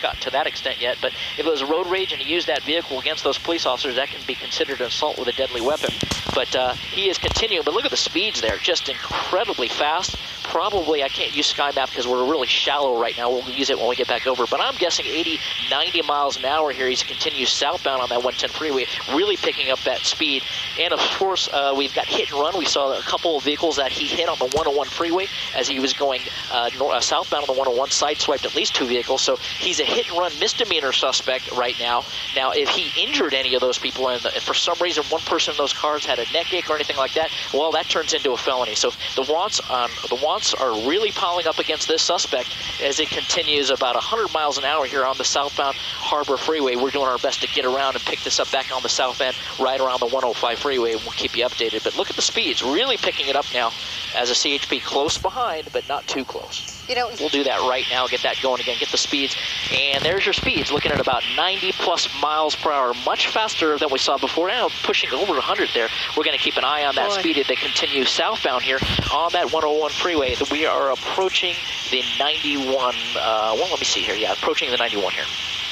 gotten to that extent yet, but if it was road rage and he used that vehicle against those police officers, that can be considered an assault with a deadly weapon. But uh, he is continuing. But look at the speeds there, just incredibly fast. Probably, I can't use Sky Map because we're really shallow right now. We'll use it when we get back over. But I'm guessing 80, 90 miles an hour here. He's continues southbound on that 110 freeway, really picking up that speed. And of course, uh, we've got hit and run. We saw a couple of vehicles that he hit on the 101 freeway as he was going uh, uh, southbound on the 101, side, swiped at least two vehicles. So he's a hit and run misdemeanor suspect right now. Now, if he injured any of those people and, for some reason one person in those cars had a neck ache or anything like that, well, that turns into a felony. So the wants on the wants are really piling up against this suspect as it continues about 100 miles an hour here on the southbound Harbor Freeway. We're doing our best to get around and pick this up back on the south end, right around the 105 freeway, and we'll keep you updated. But look at the speeds, really picking it up now as a CHP close behind, but not too close. You know, we'll do that right now, get that going again, get the speeds. And there's your speeds, looking at about 90 plus miles per hour, much faster than we saw before. Now pushing over 100 there. We're going to keep an eye on that Boy. speed as they continue southbound here on that 101 freeway. We are approaching the 91, uh, well, let me see here. Yeah, approaching the 91 here.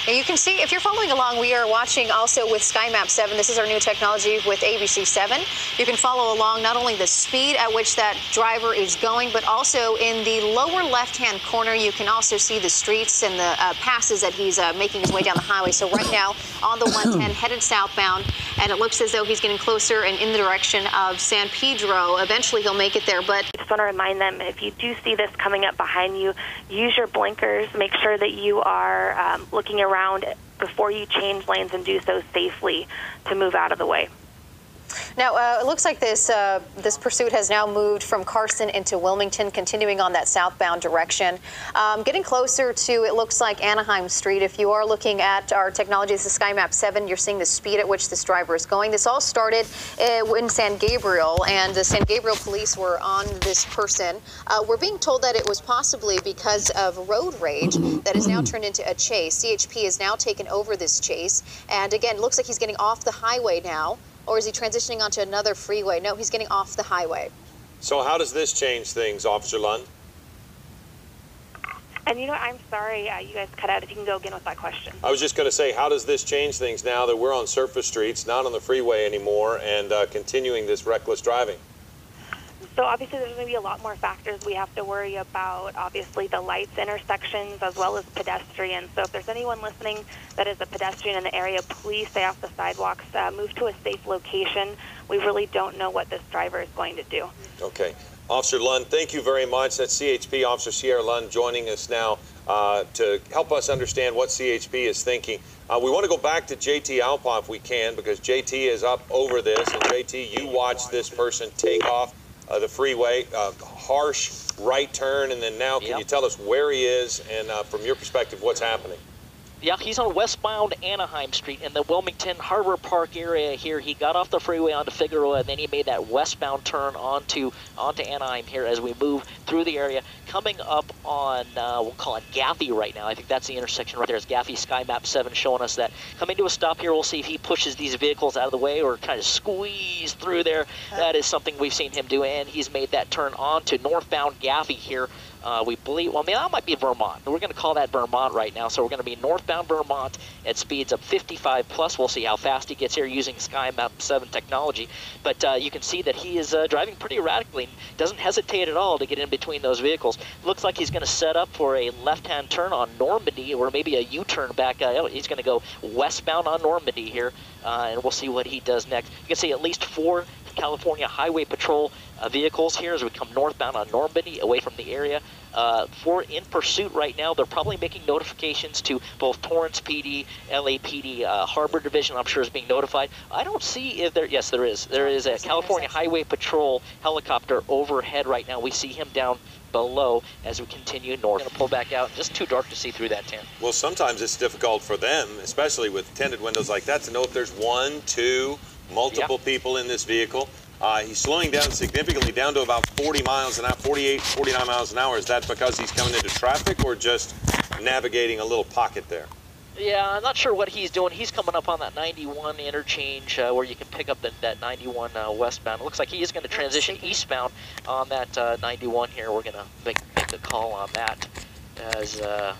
You can see, if you're following along, we are watching also with SkyMap 7. This is our new technology with ABC 7. You can follow along not only the speed at which that driver is going, but also in the lower left-hand corner, you can also see the streets and the uh, passes that he's uh, making his way down the highway. So right now, on the 110, headed southbound, and it looks as though he's getting closer and in the direction of San Pedro. Eventually, he'll make it there, but... I just want to remind them, if you do see this coming up behind you, use your blinkers. Make sure that you are um, looking around around before you change lanes and do so safely to move out of the way. Now, uh, it looks like this uh, this pursuit has now moved from Carson into Wilmington, continuing on that southbound direction. Um, getting closer to, it looks like Anaheim Street. If you are looking at our technology, this is SkyMap 7, you're seeing the speed at which this driver is going. This all started uh, in San Gabriel, and the San Gabriel police were on this person. Uh, we're being told that it was possibly because of road rage that has now turned into a chase. CHP has now taken over this chase, and again, looks like he's getting off the highway now. Or is he transitioning onto another freeway? No, he's getting off the highway. So how does this change things, Officer Lund? And you know, I'm sorry, uh, you guys cut out. If you can go again with that question. I was just going to say, how does this change things now that we're on surface streets, not on the freeway anymore, and uh, continuing this reckless driving? So obviously there's going to be a lot more factors we have to worry about. Obviously the lights, intersections, as well as pedestrians. So if there's anyone listening that is a pedestrian in the area, please stay off the sidewalks. Uh, move to a safe location. We really don't know what this driver is going to do. Okay. Officer Lund, thank you very much. That's CHP Officer Sierra Lund joining us now uh, to help us understand what CHP is thinking. Uh, we want to go back to JT Alpa if we can because JT is up over this. And JT, you watched this person take off uh, the freeway, uh, harsh right turn, and then now can yep. you tell us where he is and uh, from your perspective what's happening? Yeah, he's on westbound Anaheim Street in the Wilmington Harbor Park area here. He got off the freeway onto Figueroa, and then he made that westbound turn onto onto Anaheim here as we move through the area. Coming up on, uh, we'll call it Gaffey right now. I think that's the intersection right there. It's Gaffey Sky Map 7 showing us that. Coming to a stop here, we'll see if he pushes these vehicles out of the way or kind of squeeze through there. That is something we've seen him do, and he's made that turn onto northbound Gaffey here uh, we believe, well, I mean, that might be Vermont. We're going to call that Vermont right now. So we're going to be northbound Vermont at speeds of 55 plus. We'll see how fast he gets here using SkyMap 7 technology. But uh, you can see that he is uh, driving pretty erratically. Doesn't hesitate at all to get in between those vehicles. Looks like he's going to set up for a left-hand turn on Normandie or maybe a U-turn back. Uh, he's going to go westbound on Normandie here, uh, and we'll see what he does next. You can see at least four California Highway Patrol uh, vehicles here as we come northbound on Normandie, away from the area. Uh, for in pursuit right now, they're probably making notifications to both Torrance PD, LAPD, uh, Harbor Division. I'm sure is being notified. I don't see if there. Yes, there is. There is a California Highway Patrol helicopter overhead right now. We see him down below as we continue north. Going to pull back out. Just too dark to see through that tent. Well, sometimes it's difficult for them, especially with tinted windows like that, to know if there's one, two, multiple people in this vehicle. Uh, he's slowing down significantly down to about 40 miles an hour, 48, 49 miles an hour. Is that because he's coming into traffic or just navigating a little pocket there? Yeah, I'm not sure what he's doing. He's coming up on that 91 interchange uh, where you can pick up the, that 91 uh, westbound. It looks like he is going to transition eastbound on that uh, 91 here. We're going to make, make a call on that as uh,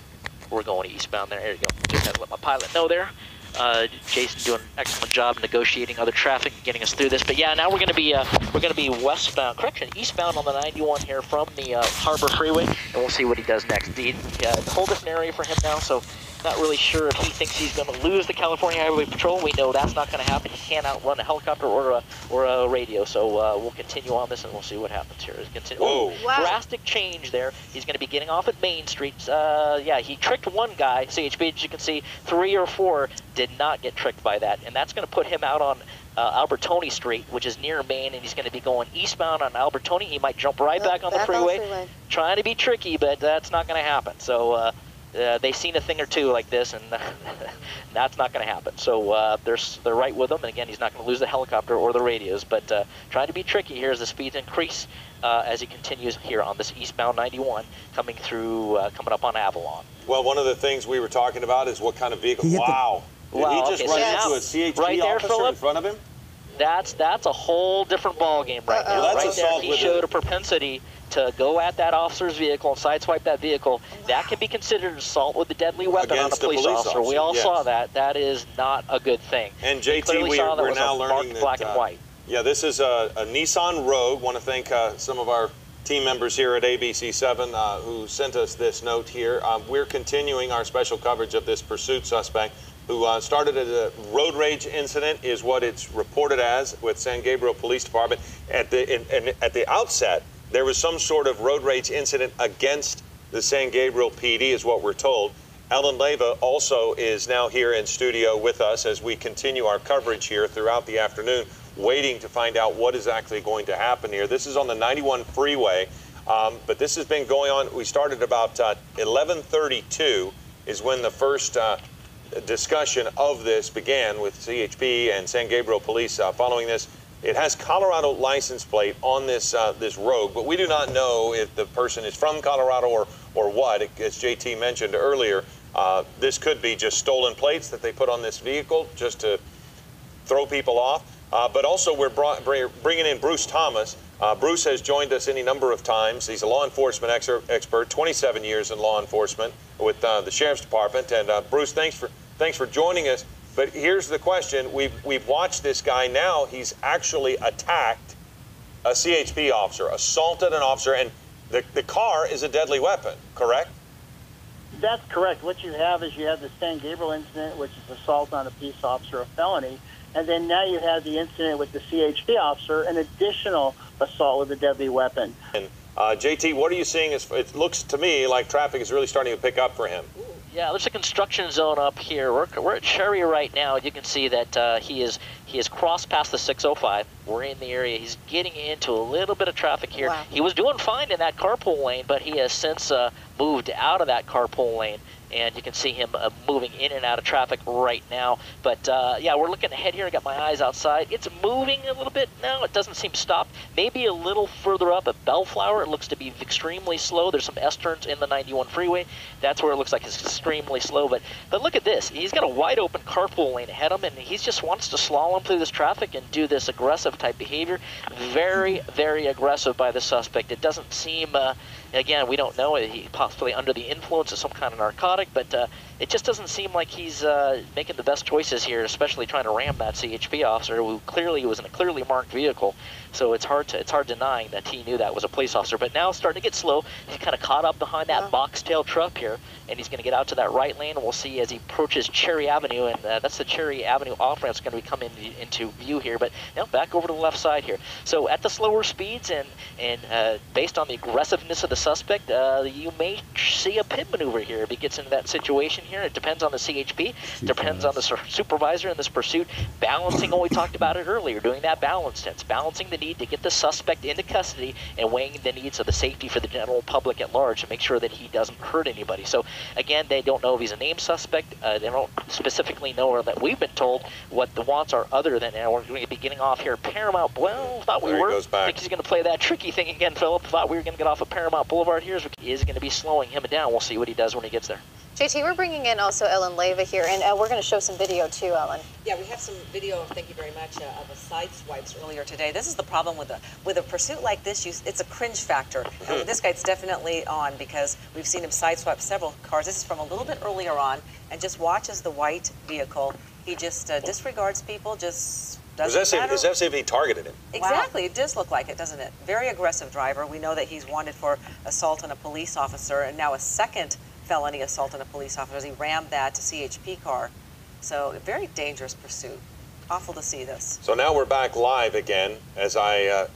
we're going eastbound there. There you go. Just had to let my pilot know there. Uh, Jason doing an excellent job negotiating other traffic, and getting us through this. But yeah, now we're going to be uh, we're going to be westbound, correction, eastbound on the 91 here from the uh, Harbor Freeway, and we'll see what he does next. The uh, whole different area for him now, so not really sure if he thinks he's going to lose the California Highway Patrol. We know that's not going to happen. He can't outrun a helicopter or a or a radio. So uh, we'll continue on this and we'll see what happens here. Continue. Whoa. Wow. Drastic change there. He's going to be getting off at Main Street. Uh, yeah, he tricked one guy. CHP, as you can see, three or four did not get tricked by that, and that's going to put him out on. Uh, Albertoni Street, which is near Main, and he's going to be going eastbound on Albertoni. He might jump right Yep, back on the back on freeway, freeway. trying to be tricky, but that's not going to happen. So uh, uh, they've seen a thing or two like this, and that's not going to happen. So uh, they're they're right with him. And again, he's not going to lose the helicopter or the radios, but uh, trying to be tricky here as the speeds increase uh, as he continues here on this eastbound 91 coming through, uh, coming up on Avalon. Well, one of the things we were talking about is what kind of vehicle. He hit the- Wow. Did Wow, he just okay, run so into a CHP right there, officer in front of him? That's that's a whole different ball game right Uh-oh. now. Well, right there, he showed a- a propensity to go at that officer's vehicle and sideswipe that vehicle. That can be considered assault with a deadly weapon Against on a a police, police officer. We all yes. saw that. That is not a good thing. And We JT, clearly we saw are, that we're was now a learning marked that. black and uh, white. Yeah, this is a, a Nissan Rogue. Want to thank uh, some of our team members here at ABC7 uh, who sent us this note here. Um, we're continuing our special coverage of this pursuit suspect who uh, started as a road rage incident, is what it's reported as with San Gabriel Police Department. At the in, in, at the outset, there was some sort of road rage incident against the San Gabriel PD, is what we're told. Ellen Leyva also is now here in studio with us as we continue our coverage here throughout the afternoon, waiting to find out what is actually going to happen here. This is on the 91 freeway, um, but this has been going on. We started about uh, 11:32 is when the first uh, discussion of this began with CHP and San Gabriel Police. Uh, following this, it has Colorado license plate on this uh, this Rogue, but we do not know if the person is from Colorado or or what. As JT mentioned earlier, uh, this could be just stolen plates that they put on this vehicle just to throw people off. Uh, but also, we're brought, bringing in Bruce Thomas. Uh, Bruce has joined us any number of times. He's a law enforcement ex- expert, 27 years in law enforcement with uh, the sheriff's department. And uh, Bruce, thanks for thanks for joining us. But here's the question: We've we've watched this guy now. He's actually attacked a CHP officer, assaulted an officer, and the, the car is a deadly weapon. Correct? That's correct. What you have is you have the San Gabriel incident, which is assault on a peace officer, a felony, and then now you have the incident with the CHP officer, an additional assault with a deadly weapon. And uh, JT, what are you seeing? As it looks to me like traffic is really starting to pick up for him. Yeah, there's a construction zone up here. We're, we're at Cherry right now. You can see that uh, he is he has crossed past the 605. We're in the area. He's getting into a little bit of traffic here. Wow. He was doing fine in that carpool lane, but he has since uh, moved out of that carpool lane. And you can see him uh, moving in and out of traffic right now. But uh, yeah, we're looking ahead here. I got my eyes outside. It's moving a little bit now. It doesn't seem stopped. Maybe a little further up at Bellflower, it looks to be extremely slow. There's some S turns in the 91 freeway. That's where it looks like it's extremely slow. But but look at this. He's got a wide open carpool lane ahead of him, and he just wants to slalom through this traffic and do this aggressive type behavior. Very very aggressive by the suspect. It doesn't seem. Uh, again, we don't know. He possibly under the influence of some kind of narcotic, but uh, it just doesn't seem like he's uh, making the best choices here, especially trying to ram that CHP officer who clearly was in a clearly marked vehicle. So it's hard to it's hard denying that he knew that was a police officer. But now it's starting to get slow. He's kind of caught up behind that Yeah. box-tail truck here, and he's going to get out to that right lane. And we'll see as he approaches Cherry Avenue, and uh, that's the Cherry Avenue off ramp. It's going to be coming into view here. But now back over to the left side here. So at the slower speeds and and uh, based on the aggressiveness of the suspect, uh, you may see a pit maneuver here if he gets into that situation here. It depends on the CHP, depends on the sur- supervisor in this pursuit, balancing what we talked about it earlier, doing that balance sense, balancing the need to get the suspect into custody and weighing the needs of the safety for the general public at large to make sure that he doesn't hurt anybody. So again, they don't know if he's a named suspect. Uh, they don't specifically know or that we've been told what the wants are other than, and we're going to be getting off here. Paramount, well, thought we There he were. goes back. I think he's going to play that tricky thing again, Philip. Thought we were going to get off of Paramount Norwalk Boulevard here is, is going to be slowing him down. We'll see what he does when he gets there. JT, we're bringing in also Ellen Leyva here, and uh, we're going to show some video too, Ellen. Yeah, we have some video. Thank you very much uh, of a side swipes earlier today. This is the problem with a with a pursuit like this. You, it's a cringe factor. And with this guy, it's definitely on because we've seen him sideswipe several cars. This is from a little bit earlier on, and just watches the white vehicle. He just uh, disregards people. Just Is doesn't that, say, matter. is that if he targeted him? Exactly. It does look like it, doesn't it? Very aggressive driver. We know that he's wanted for assault on a police officer and now a second felony assault on a police officer. He rammed that to CHP car. So a very dangerous pursuit. Awful to see this. So now we're back live again as I. Uh,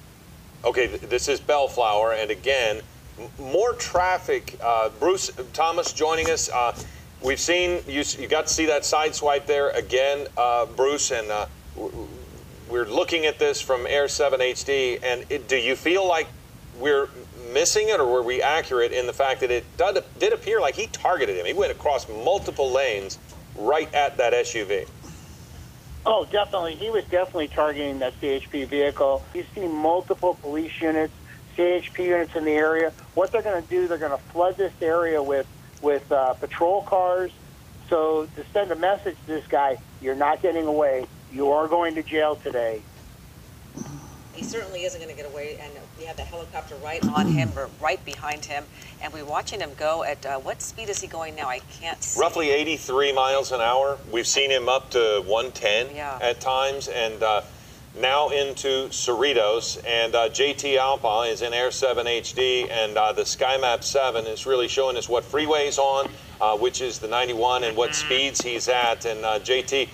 okay, th- this is Bellflower, and again, m- more traffic. Uh, Bruce Thomas joining us. Uh, we've seen you. You got to see that side swipe there again, uh, Bruce, and uh, w- w- we're looking at this from Air 7 HD. And it, do you feel like we're missing it, or were we accurate in the fact that it did, did appear like he targeted him? He went across multiple lanes right at that SUV. Oh, definitely. He was definitely targeting that CHP vehicle. He's see multiple police units, CHP units in the area. What they're going to do, they're going to flood this area with with uh, patrol cars. So to send a message to this guy, you're not getting away. You are going to jail today. He certainly isn't going to get away, and we have the helicopter right on him, or right behind him, and we're watching him go at uh, what speed is he going now? I can't see. roughly 83 miles an hour. We've seen him up to 110 Yeah. at times, and uh, now into Cerritos. And uh, JT Alpa is in Air 7 HD, and uh, the SkyMap 7 is really showing us what freeway's on, uh, which is the 91, and what speeds he's at. And uh, JT.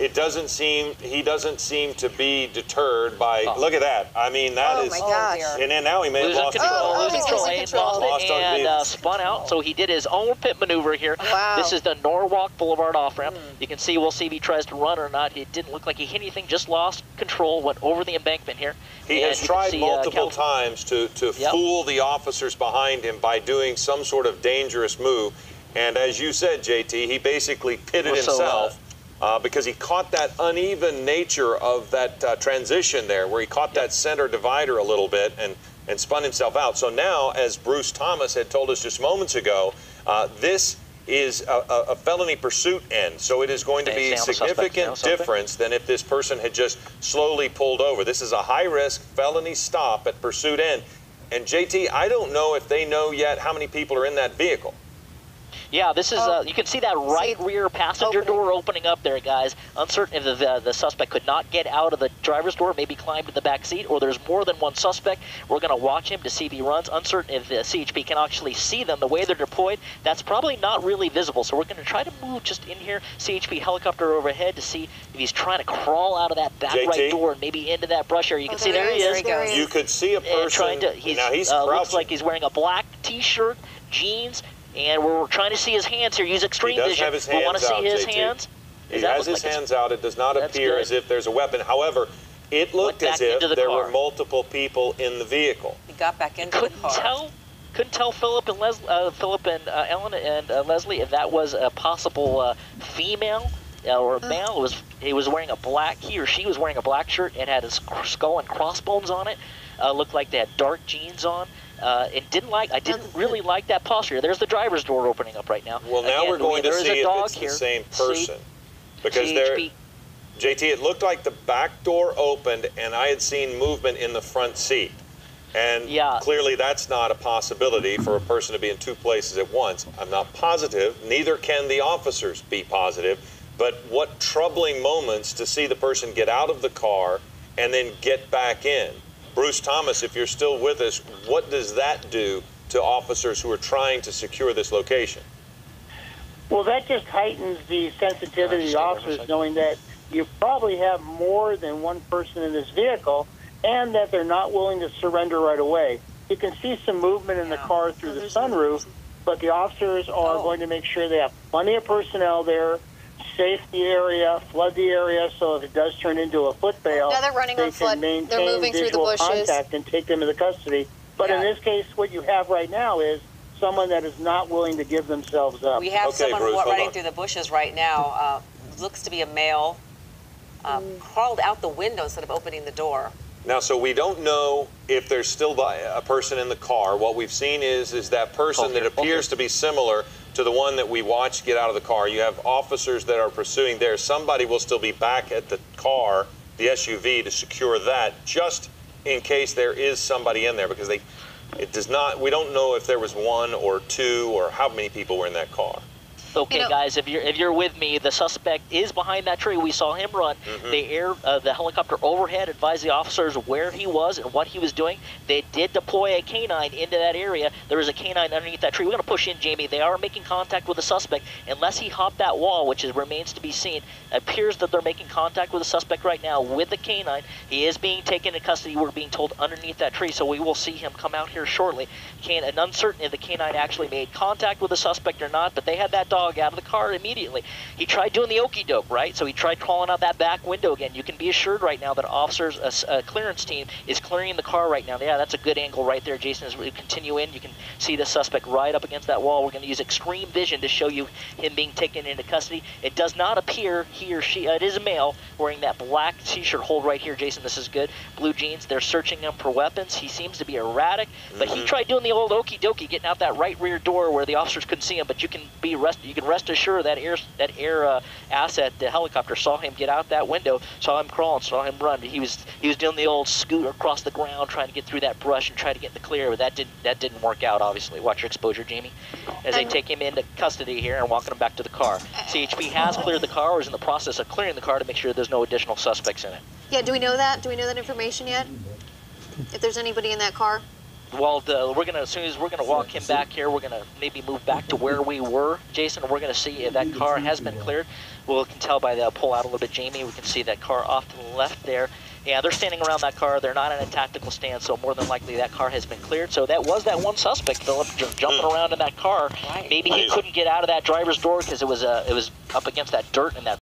It doesn't seem he doesn't seem to be deterred by. Oh. Look at that! I mean, that Oh is. my Oh, gosh. And then now he may have Losing lost control, Oh, oh, losing he's control, losing and control. lost Lost it, and uh, spun out. So he did his own pit maneuver here. Wow. This is the Norwalk Boulevard off ramp. Hmm. You can see, we'll see if he tries to run or not. It didn't look like he hit anything, just lost control, went over the embankment here. He And has tried see, uh, multiple Cal- times to, to Yep. fool the officers behind him by doing some sort of dangerous move. And as you said, JT, he basically pitted Well, so, uh, himself uh, because he caught that uneven nature of that uh, transition there, where he caught that center divider a little bit and, and spun himself out. So now, as Bruce Thomas had told us just moments ago, uh, this is a, a, felony pursuit end. So it is going to be a stay on the suspect now, significant difference than if this person had just slowly pulled over. This is a high risk felony stop at pursuit end. And JT, I don't know if they know yet how many people are in that vehicle. Yeah, this is. Oh. Uh, you can see that right See, rear passenger opening. door opening up there, guys. Uncertain if the, the the suspect could not get out of the driver's door, maybe climb to the back seat, or there's more than one suspect. We're going to watch him to see if he runs. Uncertain if the CHP can actually see them the way they're deployed. That's probably not really visible. So we're going to try to move just in here, CHP helicopter overhead to see if he's trying to crawl out of that back JT? right door and maybe into that brush area. You Oh, can see there there he he is, is. there he You could see a person. and trying to. He's, now he's uh, looks like he's wearing a black T-shirt, jeans, and we're trying to see his hands here. Use extreme he does vision. have his we want hands to out, see his JT. hands. He Does that has his like hands out. It does not appear good. as if there's a weapon. However, it looked as if the there car. were multiple people in the vehicle. He got back into the Couldn't car. tell. Couldn't tell Philip and Les, uh, Philip and uh, Ellen and uh, Leslie if that was a possible uh, female uh, or a male. It was he was wearing a black. He or she was wearing a black shirt and had his cr- skull and crossbones on it. Uh, looked like they had dark jeans on. Uh, it didn't like. I didn't really like that posture. There's the driver's door opening up right now. Well, now Again, we're going there to see if dog it's the here. same See, person. Because there, JT, it looked like the back door opened and I had seen movement in the front seat. And Yeah. clearly that's not a possibility for a person to be in two places at once. I'm not positive, neither can the officers be positive, but what troubling moments to see the person get out of the car and then get back in. Bruce Thomas, if you're still with us, what does that do to officers who are trying to secure this location? Well, that just heightens the sensitivity of the Stay there for a officers knowing that you probably have more than one person in this vehicle and that they're not willing to surrender right away. You can see some movement in the car through the sunroof, but the officers are Oh. going to make sure they have plenty of personnel there, safe the area, flood the area, so if it does turn into a foot bail, Now they're running they on flood. can maintain They're moving through the visual bushes. contact and take them into custody. But in Yeah. this case, what you have right now is someone that is not willing to give themselves up. We have Okay, someone Bruce, wa- hold running on. through the bushes right now. Uh, looks to be a male. Uh, Crawled out the window instead of opening the door. Now, so we don't know if there's still a person in the car. What we've seen is is that person Hold that appears to be similar to the one that we watched get out of the car. You have officers that are pursuing there. Somebody will still be back at the car, the SUV, to secure that, just in case there is somebody in there, because they, it does not. We don't know if there was one or two or how many people were in that car. Okay, You know- guys, if you're if you're with me, the suspect is behind that tree. We saw him run. Mm-hmm. The air, uh, the helicopter overhead advised the officers where he was and what he was doing. They did deploy a canine into that area. There was a canine underneath that tree. We're going to push in, Jamie. They are making contact with the suspect. Unless he hopped that wall, which is, remains to be seen, it appears that they're making contact with the suspect right now with the canine. He is being taken into custody. We're being told underneath that tree, so we will see him come out here shortly. Can and uncertain if the canine actually made contact with the suspect or not, but they had that dog out of the car immediately. He tried doing the okey doke, right? So he tried crawling out that back window again. You can be assured right now that officers, a, s- a clearance team, is clearing the car right now. Yeah, that's a good angle right there, Jason. As we continue in, you can see the suspect right up against that wall. We're going to use extreme vision to show you him being taken into custody. It does not appear he or she, uh, it is a male, wearing that black t-shirt. Hold right here, Jason. This is good. Blue jeans. They're searching him for weapons. He seems to be erratic, but he mm-hmm. tried doing the old okey dokey, getting out that right rear door where the officers couldn't see him. But you can be rest, you can rest assured that air, that air uh, asset, the helicopter, saw him get out that window, saw him crawl, saw him run. He was he was doing the old scoot across the ground, trying to get through that brush and try to get in the clear, but that didn't that didn't work out. Obviously, watch your exposure, Jamie, as they take him into custody here and walking him back to the car. CHP has cleared the car, or is in the process of clearing the car to make sure there's no additional suspects in it. Yeah, do we know that? Do we know that information yet? If there's anybody in that car? Well, the, we're gonna as soon as we're gonna walk him back here, we're gonna maybe move back to where we were, Jason. We're gonna see if that car has been cleared. We can tell by the pull out a little bit, Jamie. We can see that car off to the left there. Yeah, they're standing around that car. They're not in a tactical stand, so more than likely that car has been cleared. So that was that one suspect, Philip, jumping around in that car. Maybe he couldn't get out of that driver's door because it was uh, it was up against that dirt and that